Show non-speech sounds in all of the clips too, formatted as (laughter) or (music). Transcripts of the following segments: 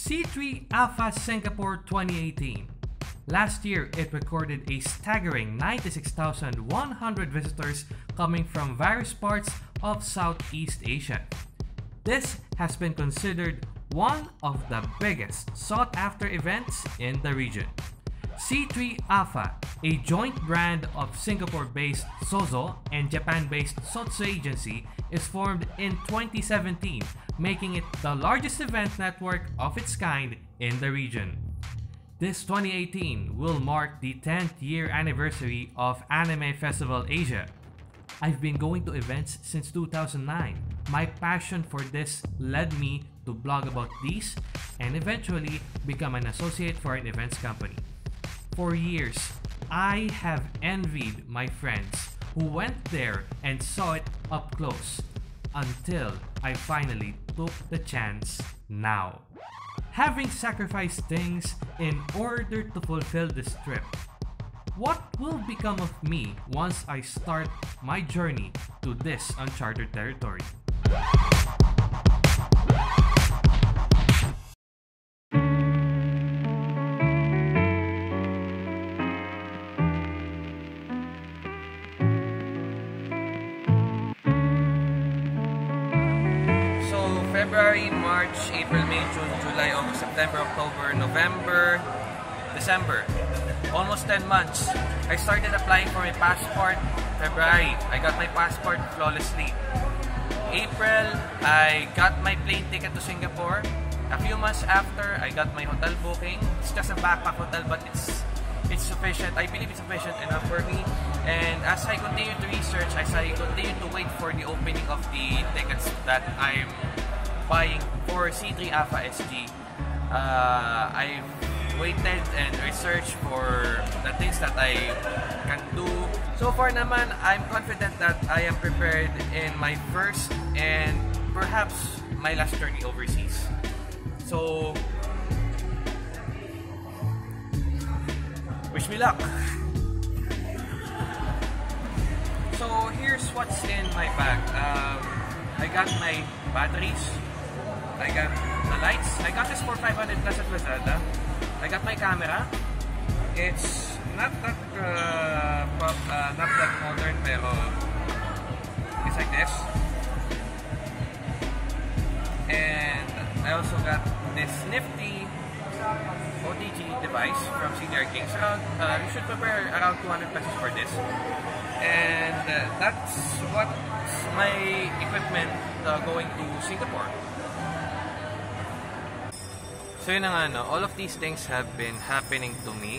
C3 AFA Singapore 2018. Last year, it recorded a staggering 96,100 visitors coming from various parts of Southeast Asia. This has been considered one of the biggest sought after events in the region. C3 AFA, a joint brand of Singapore based Sozo and Japan based Sotsu Agency, is formed in 2017, making it the largest event network of its kind in the region. This 2018 will mark the 10th year anniversary of Anime Festival Asia. I've been going to events since 2009. My passion for this led me to blog about these and eventually become an associate for an events company. For years, I have envied my friends who went there and saw it up close until I finally took the chance now. Having sacrificed things in order to fulfill this trip, what will become of me once I start my journey to this uncharted territory? September, October, November, December. Almost 10 months. I started applying for my passport February. I got my passport flawlessly. April, I got my plane ticket to Singapore. A few months after, I got my hotel booking. It's just a backpack hotel, but it's it's sufficient. I believe it's sufficient enough for me. And as I continue to research, as I continue to wait for the opening of the tickets that I'm buying for C3 Alpha SG, uh, I've waited and researched for the things that I can do. So far naman, I'm confident that I am prepared in my first and perhaps my last journey overseas. So, wish me luck. So here's what's in my bag. Um, I got my batteries. I got the lights. I got this for 500 plus at Lazada. I got my camera. It's not that uh, pop, uh, not that modern, pero it's like this. And I also got this nifty OTG device from CDR Kings. Around, uh, you should prepare around 200 pesos for this. And uh, that's what's my equipment uh, going to Singapore. So yun na nga, no? all of these things have been happening to me.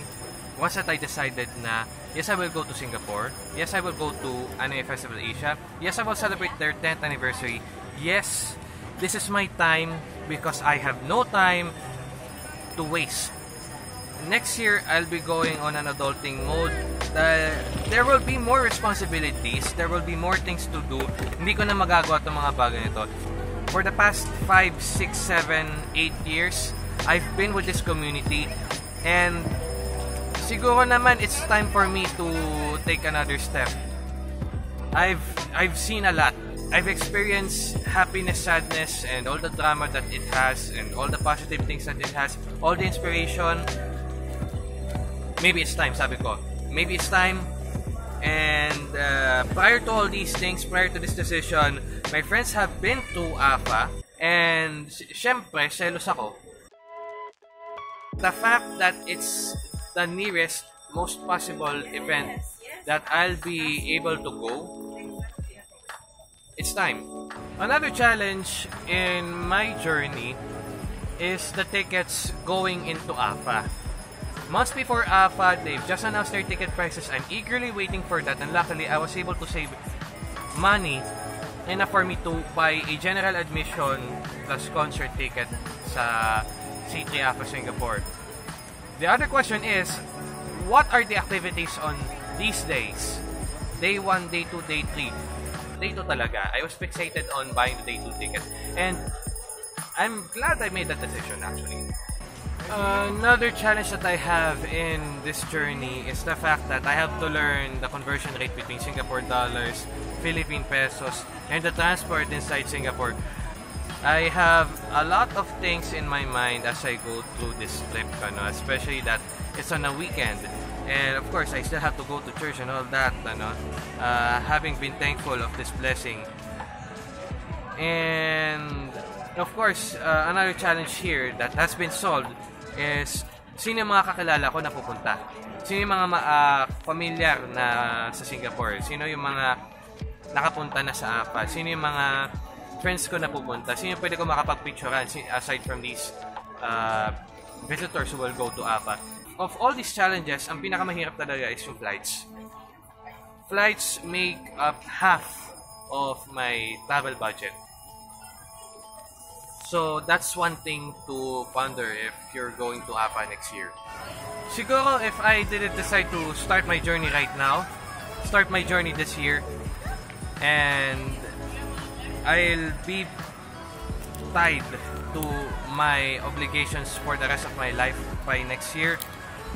Once that I decided na, yes, I will go to Singapore. Yes, I will go to Anime Festival Asia. Yes, I will celebrate their 10th anniversary. Yes, this is my time because I have no time to waste. Next year, I'll be going on an adulting mode. Uh, there will be more responsibilities. There will be more things to do. Hindi ko na magagawa itong mga bagay nito. For the past 5, 6, 7, 8 years, I've been with this community and siguro naman it's time for me to take another step. I've I've seen a lot. I've experienced happiness, sadness, and all the drama that it has, and all the positive things that it has, all the inspiration. Maybe it's time, sabi ko. Maybe it's time. And uh, prior to all these things, prior to this decision, my friends have been to AFA, and syempre, selos ako. The fact that it's the nearest, most possible event that I'll be able to go, it's time. Another challenge in my journey is the tickets going into AFA. Months before AFA, they've just announced their ticket prices. I'm eagerly waiting for that, and luckily, I was able to save money enough for me to buy a general admission plus concert ticket sa C3 AFA Singapore. The other question is, what are the activities on these days? Day 1, day 2, day 3. Day 2 talaga. I was fixated on buying the day 2 ticket. And I'm glad I made that decision actually. Another challenge that I have in this journey is the fact that I have to learn the conversion rate between Singapore dollars, Philippine pesos, and the transport inside Singapore. I have a lot of things in my mind as I go through this trip, ano, especially that it's on a weekend. And of course, I still have to go to church and all that, ano, uh, having been thankful of this blessing. And of course, uh, another challenge here that has been solved is sino yung mga kakilala ko na pupunta? Sino yung mga uh, familiar na sa Singapore? Sino yung mga nakapunta na sa APA? Sino yung mga friends ko na pupunta? Sino pwede ko makapag-picturean aside from these uh, visitors who will go to APA? Of all these challenges, ang pinakamahirap talaga is yung flights. Flights make up half of my travel budget. So that's one thing to ponder if you're going to APA next year. Siguro if I didn't decide to start my journey right now, start my journey this year, and I'll be tied to my obligations for the rest of my life by next year,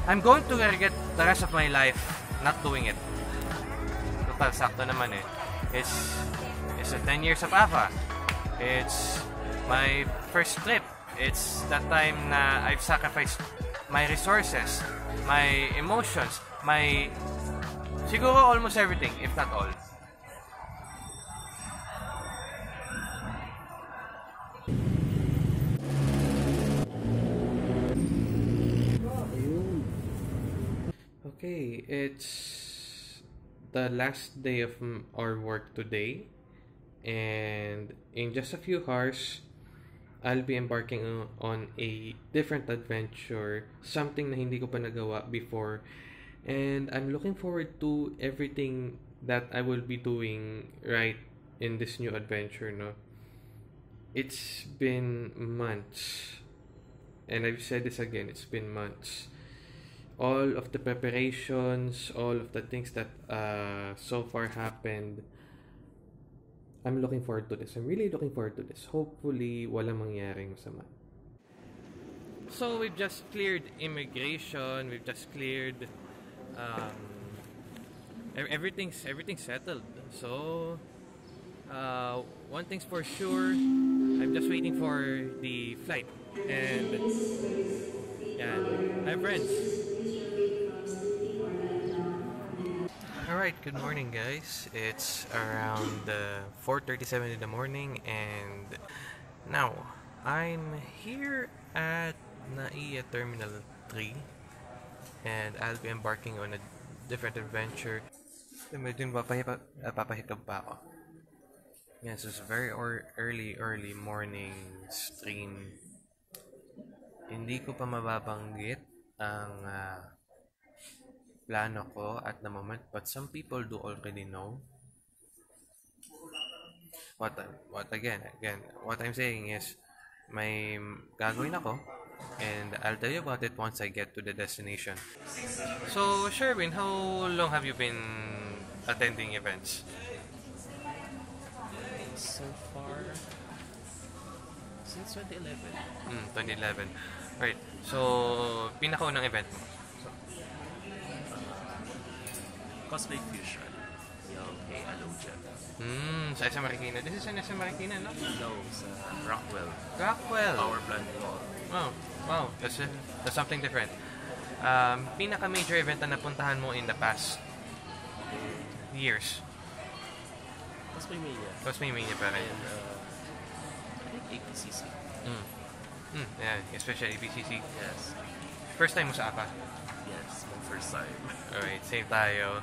I'm going to regret the rest of my life not doing it. Total, sakto naman eh. It's, it's a 10 years of AFA. It's my first trip. It's that time na I've sacrificed my resources, my emotions, my siguro almost everything, if not all. Okay, it's the last day of our work today and in just a few hours I'll be embarking on a different adventure, something na hindi ko pa nagawa before. And I'm looking forward to everything that I will be doing right in this new adventure, no. It's been months. And I've said this again, it's been months. All of the preparations, all of the things that uh, so far happened I'm looking forward to this. I'm really looking forward to this. Hopefully, wala mangyaring masama. So, we've just cleared immigration. We've just cleared... Um, everything's, everything's settled. So, uh, one thing's for sure, I'm just waiting for the flight. And, yeah, I have friends. Alright, good morning guys. It's around uh, 4.37 in the morning and now I'm here at NAIA Terminal 3 and I'll be embarking on a different adventure. Medyo papahikab, uh, pa ako. Yes, it's very early, early morning stream. Hindi ko pa mababanggit ang uh, plano ko at the moment, but some people do already know. What, what again, again, what I'm saying is, may gagawin ako, and I'll tell you about it once I get to the destination. So, Sherwin, how long have you been attending events? So far, since 2011. Mm, 2011. Right. So, pinakaunang event mo? Cosplay Fusion. Yung kay Aloja. Hmm, sa SM Marikina. This is sa SM Marikina, no? No, sa Rockwell. Rockwell. Power plant mall. Wow. Wow. That's, uh, that's something different. Um, pinaka-major event na napuntahan mo in the past years? Cosplay Mania. Cosplay Mania pa rin. And, uh, I think APCC. Mm. Mm, yeah, especially APCC. Yes. First time mo sa APA? Yes, my first time. (laughs) Alright, same tayo.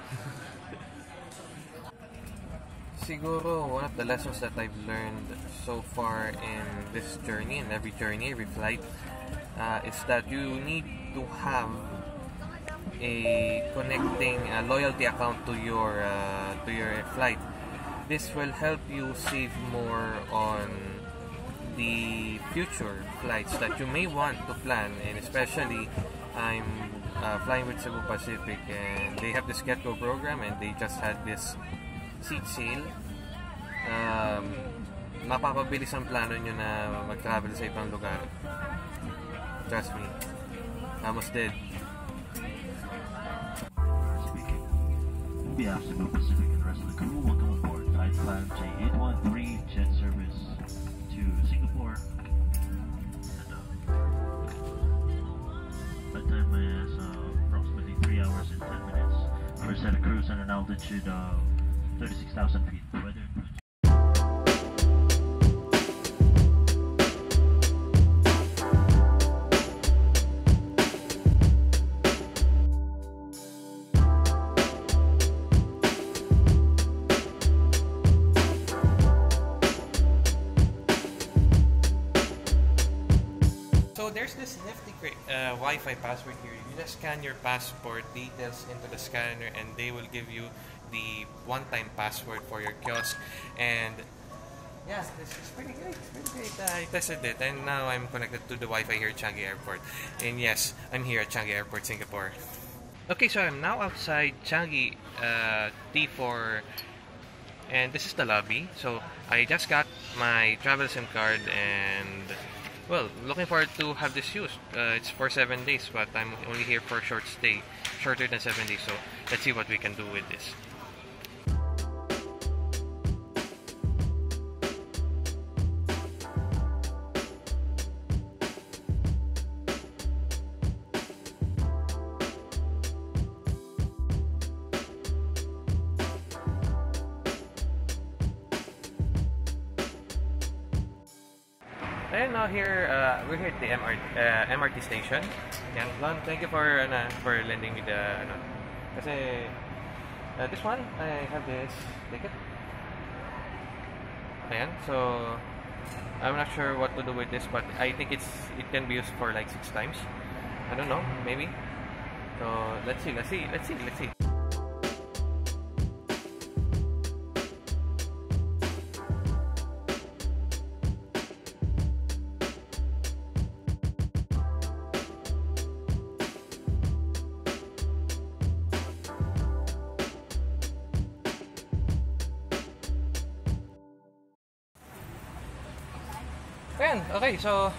Siguro, one of the lessons that I've learned so far in this journey, in every journey, every flight, uh, is that you need to have a connecting uh, loyalty account to your uh, to your flight. This will help you save more on the future flights that you may want to plan, and especially I'm uh, flying with Cebu Pacific and they have this GetGo program and they just had this seat sale. Um, mapapabilis ang plano nyo na mag-travel sa ibang lugar. Trust me. Almost dead. On behalf of Cebu Pacific and rest of the crew, welcome aboard Night Plan J813 is approximately 3 hours and 10 minutes. We're set a cruise at an altitude of 36,000 feet. Cra- uh, Wi-Fi password here. You just scan your passport details into the scanner, and they will give you the one-time password for your kiosk. And yeah, this is pretty great. Pretty great. Uh, I tested it, and now I'm connected to the Wi-Fi here at Changi Airport. And yes, I'm here at Changi Airport, Singapore. Okay, so I'm now outside Changi uh, T4 and this is the lobby. So I just got my travel SIM card and well, looking forward to have this used. Uh, it's for seven days, but I'm only here for a short stay, shorter than seven days. So let's see what we can do with this. Here, uh, we're here at the uh, MRT station. Thank you for ano, for lending me the ano. Kasi uh, this one, I have this ticket. Ayan, so I'm not sure what to do with this, but I think it's it can be used for like six times. I don't know, maybe. So let's see, let's see, let's see, let's see. Ayan, okay, so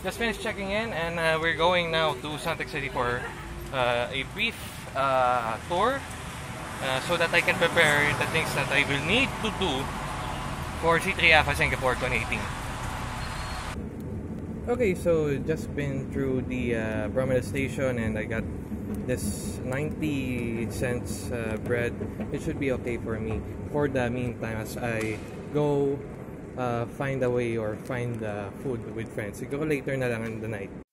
just finished checking in and uh, we're going now to Suntec City for uh, a brief uh, tour uh, so that I can prepare the things that I will need to do for C3 AFA Singapore 2018. Okay, so just been through the uh, Station and I got this 90 cents uh, bread. It should be okay for me for the meantime as I go uh, find a way or find uh, food with friends. Siguro later na lang in the night.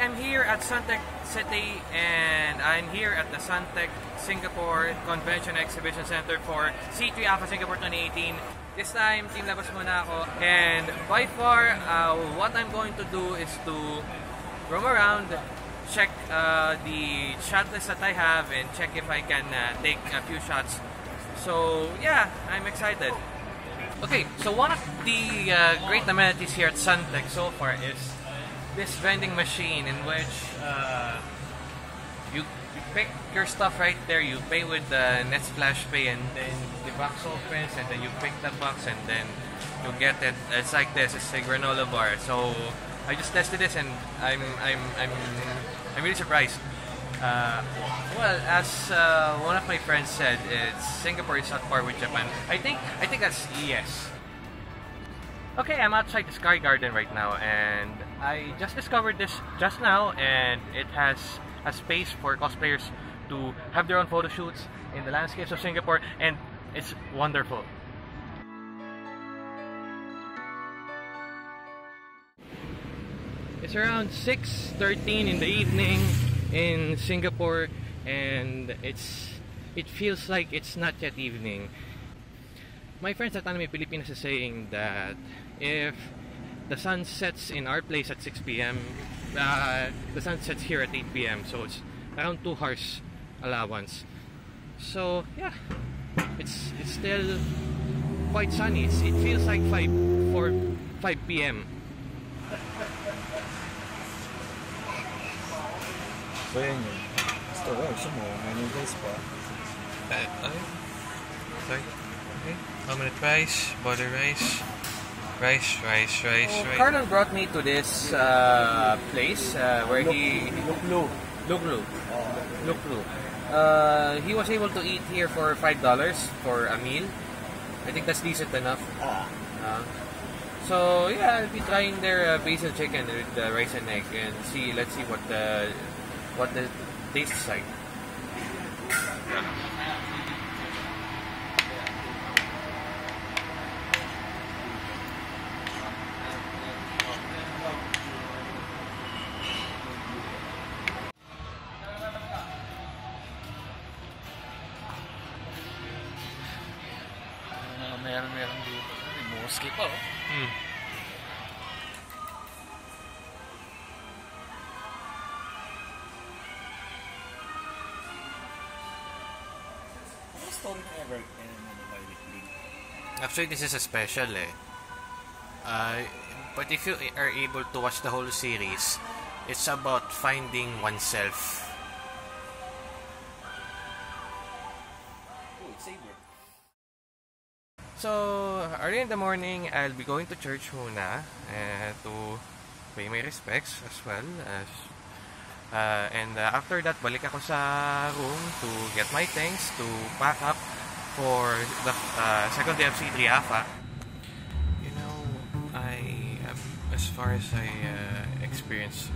I'm here at Suntec City and I'm here at the Suntec Singapore Convention Exhibition Center for C3 AFA Singapore 2018. This time, team labas muna ako. And by far, uh, what I'm going to do is to roam around, check uh, the shot list that I have and check if I can uh, take a few shots. So yeah, I'm excited. Okay, so one of the uh, great amenities here at Suntec so far is this vending machine in which uh, you, you pick your stuff right there. You pay with the NETS FlashPay, and then the box opens, and then you pick the box, and then you get it. It's like this. It's a granola bar. So I just tested this, and I'm I'm I'm I'm really surprised. Uh, well, as uh, one of my friends said, it's Singapore is at par with Japan. I think I think that's yes. Okay, I'm outside the Sky Garden right now, and I just discovered this just now, and it has a space for cosplayers to have their own photo shoots in the landscapes of Singapore, and it's wonderful. It's around 6:13 in the evening in Singapore, and it's it feels like it's not yet evening. My friends at Anime Pilipinas is saying that if the sun sets in our place at 6 p.m., uh, the sun sets here at 8 p.m. So it's around two hours allowance. So yeah, it's it's still quite sunny. It's, it feels like 5 4 5 p.m. So yan yun. Gusto ko, gusto mo, manigay pa. Uh, uh, sorry. Okay. Omelette rice, butter rice, rice, rice, rice, Oh, rice. Carlon brought me to this uh, place uh, where he Luk Lu. Luklu. Luk Lu. Uh, he was able to eat here for five dollars for a meal. I think that's decent enough. Ah. Uh, so yeah, I'll be trying their uh, basil chicken with uh, rice and egg and see. Let's see what the what the tastes like. Uh, Actually, this is a special eh. Uh, but if you are able to watch the whole series, it's about finding oneself. So, early in the morning, I'll be going to church muna uh, to pay my respects as well as uh, and uh, after that, balik ako sa room to get my things to pack up for the uh, second day of C3 AFA. You know, I as far as I uh, experience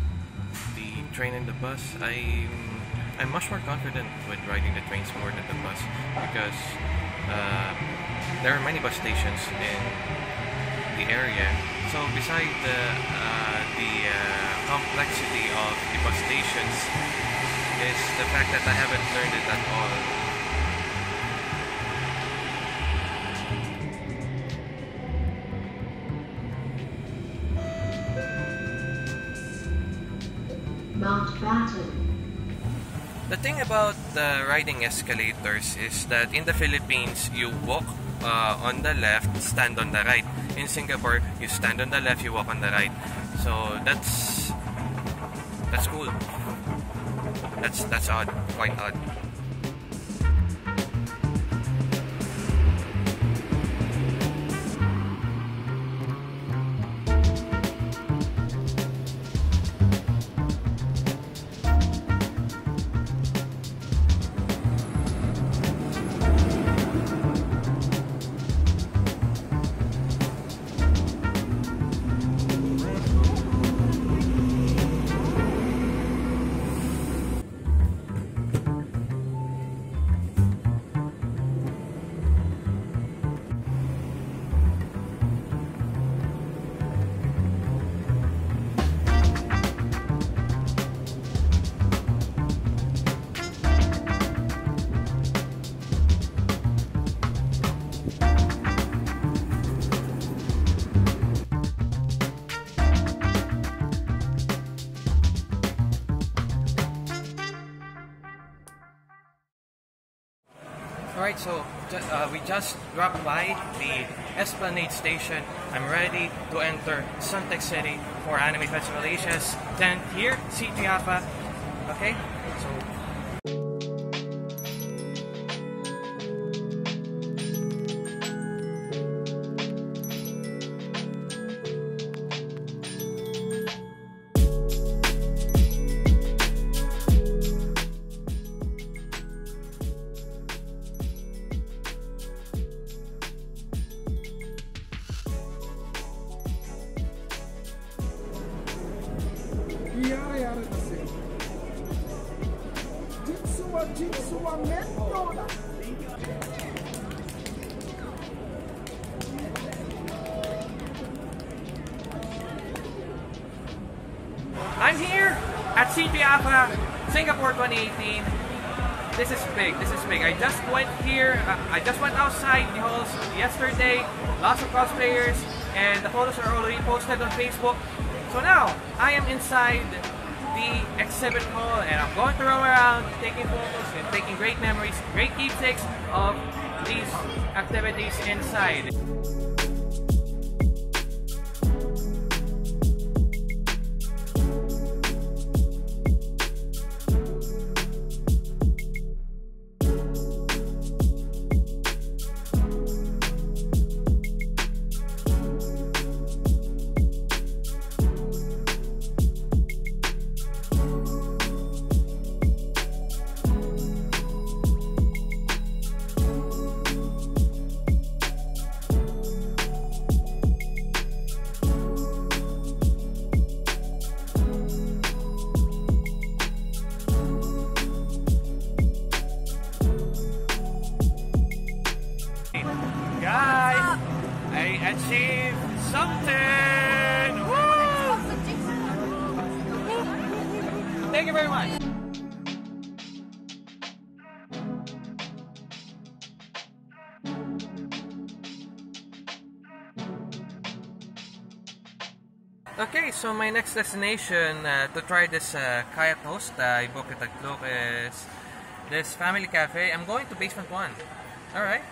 the train and the bus, I'm I'm much more confident with riding the trains more than the bus because uh, there are many bus stations in the area. So beside the uh, the uh, complexity of the bus stations is the fact that I haven't learned it at all. Thing about the riding escalators is that in the Philippines, you walk uh, on the left, stand on the right. In Singapore, you stand on the left, you walk on the right. So that's that's cool. That's that's odd, quite odd. Alright, so uh, we just dropped by the Esplanade Station. I'm ready to enter Suntec City for Anime Festival Asia's 10th year, C3 Okay, so at C3 Singapore 2018. This is big. This is big. I just went here. Uh, I just went outside the halls yesterday. Lots of cosplayers, and the photos are already posted on Facebook. So now I am inside the exhibit hall, and I'm going to roam around, taking photos and taking great memories, great keepsakes of these activities inside. Okay, so my next destination uh, to try this uh, kaya toast uh, I booked at Taglok is this family cafe. I'm going to basement one. Alright,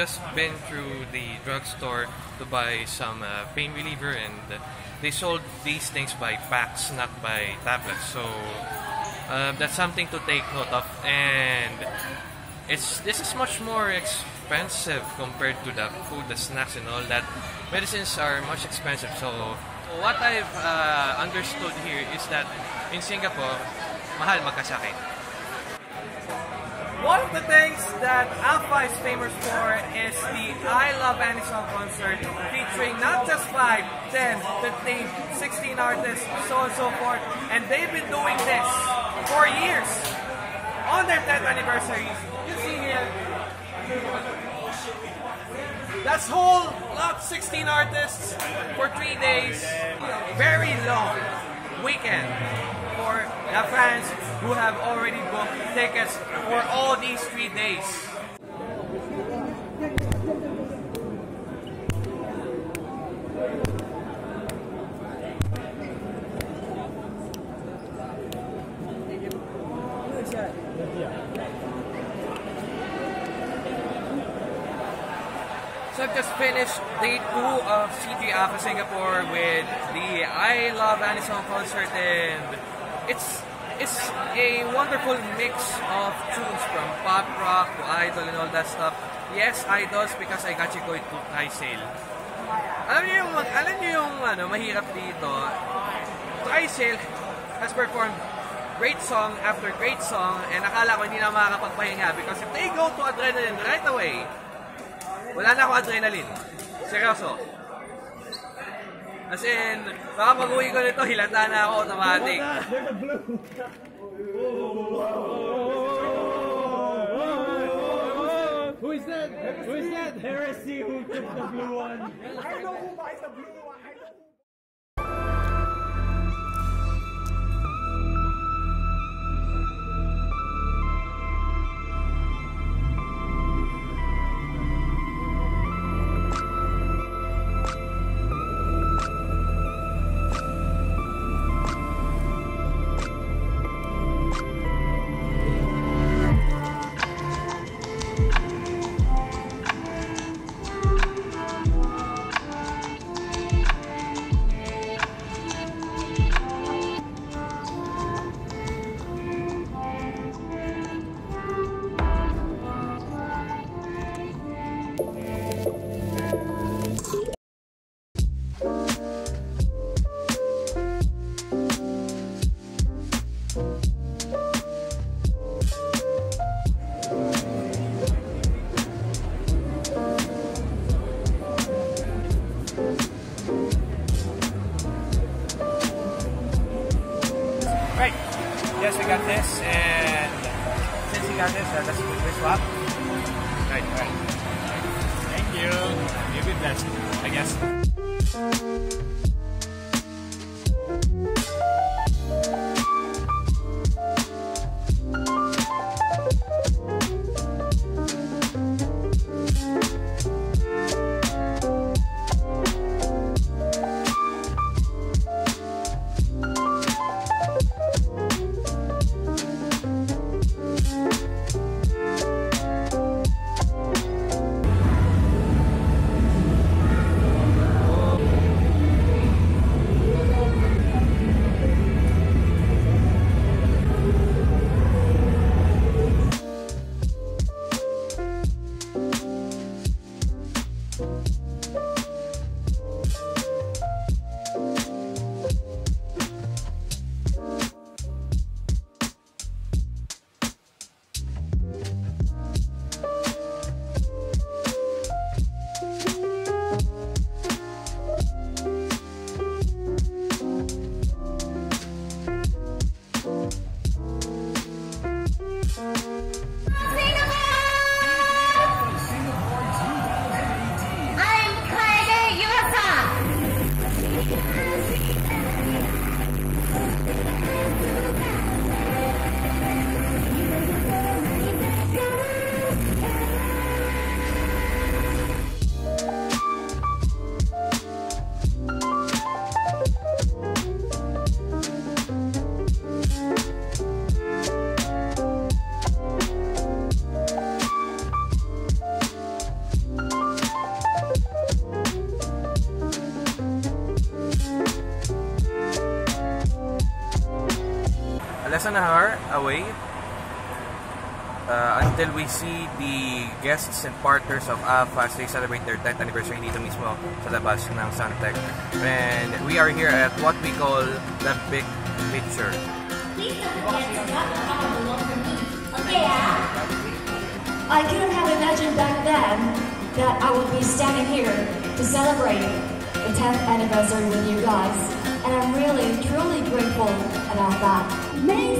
just been through the drugstore to buy some uh, pain reliever and they sold these things by packs, not by tablets. So uh, that's something to take note of. And it's this is much more expensive compared to the food, the snacks and all that. Medicines are much expensive. So what I've uh, understood here is that in Singapore, mahal magkasakit. One of the things that AFA is famous for is the I Love Anisong concert featuring not just 5, 10, 15, 16 artists, so on and so forth. And they've been doing this for years on their 10th anniversary. You see here, that's whole lot 16 artists for 3 days. Very long weekend for the fans who have already booked tickets for all these three days. So I've just finished day two of CG AFA Singapore with the I Love Anisong concert and it's it's a wonderful mix of tunes from pop rock to idol and all that stuff. Yes, idols because I got you going to high sale. Alam niyo yung alam niyo yung ano mahirap dito. Trisale has performed great song after great song and akala ko hindi na makakapagpahinga because if they go to adrenaline right away, wala na ako adrenaline. Seryoso. As in, baka pag uwi ko nito, hilata na ako automatic. Who is that? Who is that? Heresy who took the blue one. I know who buys the blue one. Yes, we got this, and since we got this, uh, let's quickly swap. Right, right. Thank you. You've been blessed, I guess. See the guests and partners of AFA as they celebrate their 10th anniversary dito mismo sa labas ng Suntec. And we are here at what we call the Big Picture. Please don't forget me. Okay? I couldn't have imagined back then that I would be standing here to celebrate the 10th anniversary with you guys. And I'm really, truly grateful about that. May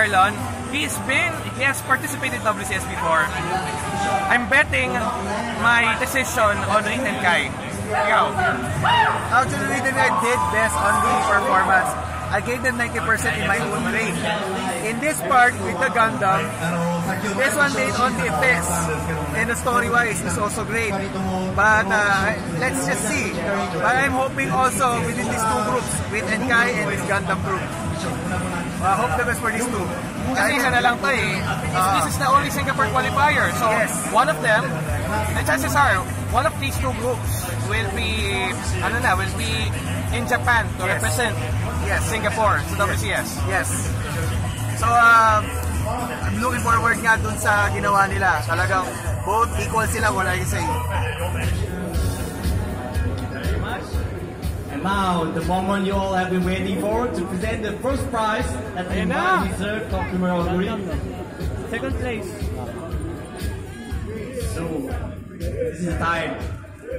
Carlon. He's been, he has participated in WCS before. I'm betting my decision on and Kai. Ikaw. Actually, and Kai did best on the performance. I gave them 90% in my own way. In this part, with the Gundam, this one did on the effects. And the story-wise is also great. But uh, let's just see. But I'm hoping also within these two groups, with Enkai and with Gundam group. I hope the best for these two. Kasi isa na lang to eh. This is the only Singapore qualifier. So, Yes. one of them, the chances are, one of these two groups will be, ano na, will be in Japan to Yes. represent Yes. Singapore sa WCS. Yes. So, um, I'm looking forward nga dun sa ginawa nila. Talagang both equal sila, wala yung say. Eh. And now, the moment you all have been waiting for to present the first prize that the well deserved customer of Green. Second place. So, this is the time.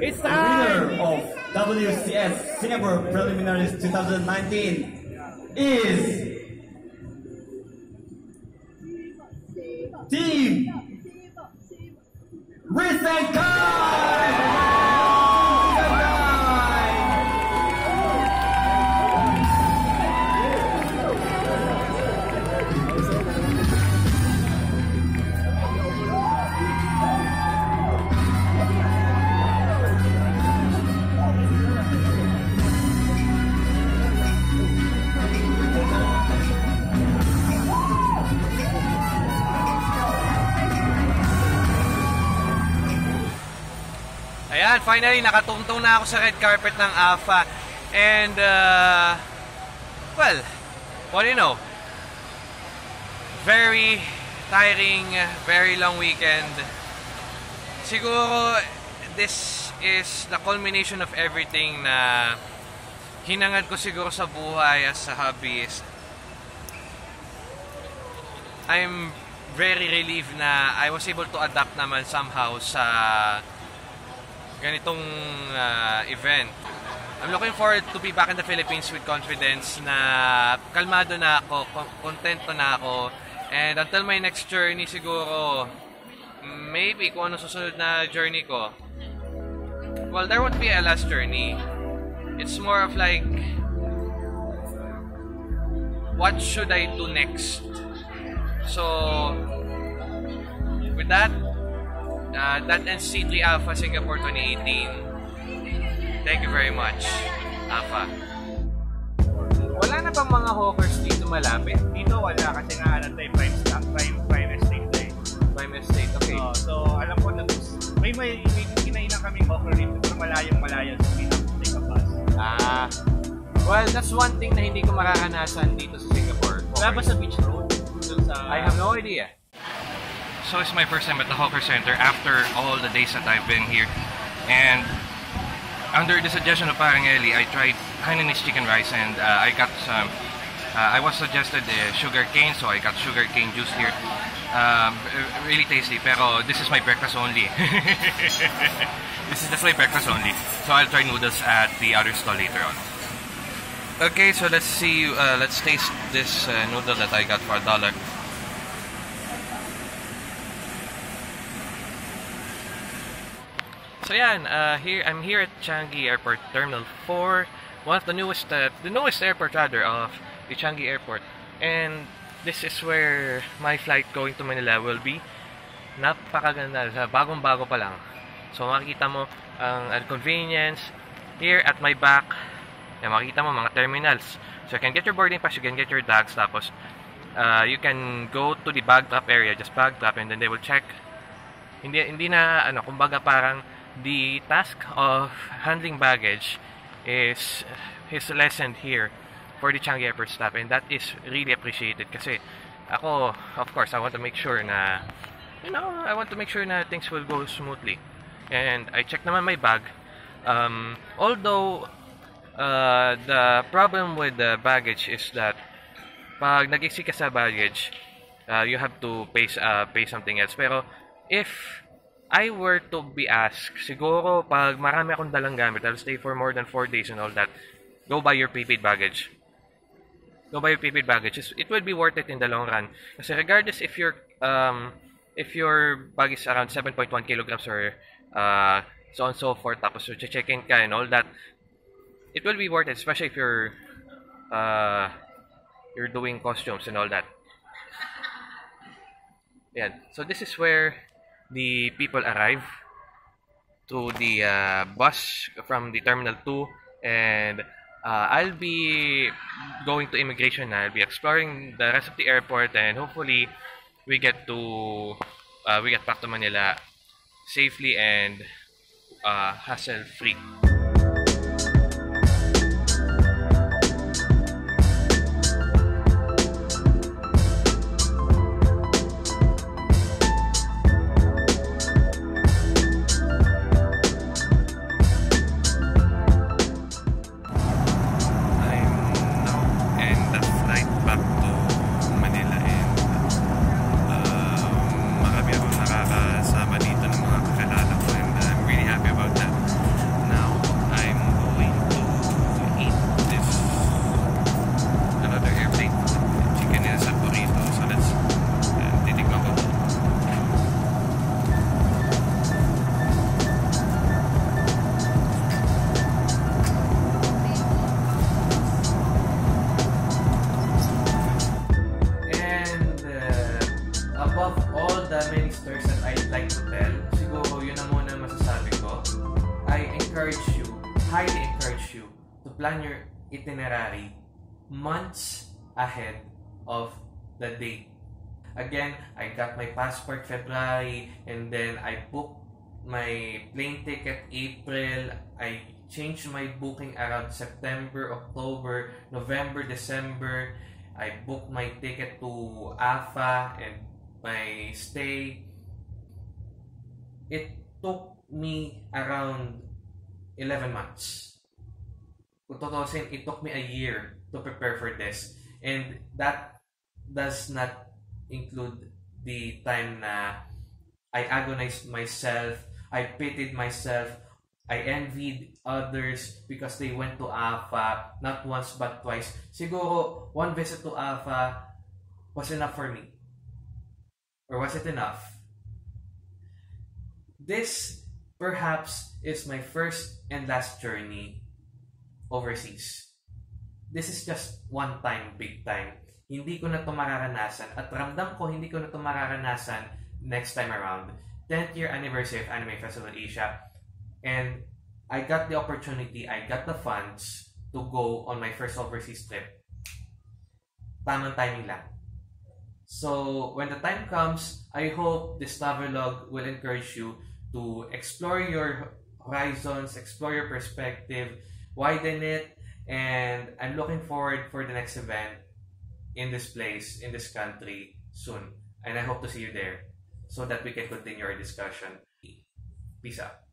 It's The winner of WCS Singapore Preliminaries 2019 is Team Ayan, finally, nakatungtong na ako sa red carpet ng AFA. And, uh, well, what do you know? Very tiring, very long weekend. Siguro, this is the culmination of everything na hinangad ko siguro sa buhay as a hobbyist. I'm very relieved na I was able to adapt naman somehow sa ganitong uh, event. I'm looking forward to be back in the Philippines with confidence na kalmado na ako, contento na ako. And until my next journey siguro, maybe kung ano susunod na journey ko, well, there won't be a last journey. It's more of like, what should I do next? So, with that, uh, that ends C3 Alpha Singapore 2018. Thank you very much, Alpha. Wala na bang mga hawkers dito malapit? Dito wala kasi nga ano tayo, prime stock, prime, prime estate tayo. Prime estate, okay. Oh, so, alam ko na may may, may kinainan kaming hawker dito pero malayong malayo so hindi na take a bus. Ah. Well, that's one thing na hindi ko mararanasan dito sa Singapore. Wala ba sa beach road? Dun sa... I have no idea. So it's my first time at the Hawker Center after all the days that I've been here. And under the suggestion of Parang Eli, I tried Hainanese chicken rice and uh, I got some, uh, I was suggested uh, sugar cane, so I got sugar cane juice here. Um, really tasty, pero this is my breakfast only. (laughs) this is just my breakfast only. So I'll try noodles at the other stall later on. Okay, so let's see, uh, let's taste this uh, noodle that I got for a dollar. So yan, uh, here I'm here at Changi Airport Terminal 4, one of the newest, uh, the newest airport rather of the Changi Airport, and this is where my flight going to Manila will be. Napakaganda, bagong-bago pa lang. So makikita mo ang uh, convenience here at my back. Yan, makikita mo mga terminals. So you can get your boarding pass, you can get your bags, tapos uh, you can go to the bag drop area, just bag drop, and then they will check. Hindi hindi na ano, kumbaga parang the task of handling baggage is is lessened here for the Changi Airport staff and that is really appreciated kasi ako, of course, I want to make sure na you know, I want to make sure na things will go smoothly. And I check naman my bag. Um, although uh, the problem with the baggage is that pag nag ka sa baggage, uh, you have to pay uh, pay something else. Pero if I were to be asked, siguro pag marami akong dalang gamit, I'll stay for more than 4 days and all that, go buy your prepaid baggage. Go buy your prepaid baggage. It will be worth it in the long run. Kasi regardless if your um, if your bag is around 7.1 kilograms or uh, so on and so forth, tapos so check-in ka and all that, it will be worth it, especially if you're uh, you're doing costumes and all that. Yeah. So this is where the people arrive to the uh, bus from the Terminal 2 and uh, I'll be going to immigration I'll be exploring the rest of the airport and hopefully we get to uh, we get back to Manila safely and uh, hassle free. Again, I got my passport February and then I booked my plane ticket April. I changed my booking around September, October, November, December. I booked my ticket to AFA and my stay. It took me around 11 months kung tutusin, it took me a year to prepare for this. And that does not include the time na I agonized myself, I pitied myself, I envied others because they went to AFA, not once but twice. Siguro, one visit to AFA was enough for me. Or was it enough? This perhaps is my first and last journey overseas. This is just one time, big time. Hindi ko na ito mararanasan at ramdam ko hindi ko na ito mararanasan next time around. 10th year anniversary of Anime Festival Asia and I got the opportunity, I got the funds to go on my first overseas trip. Tamang timing lang. So, when the time comes, I hope this travelogue will encourage you to explore your horizons, explore your perspective, widen it, and I'm looking forward for the next event in this place, in this country soon. And I hope to see you there so that we can continue our discussion. Peace out.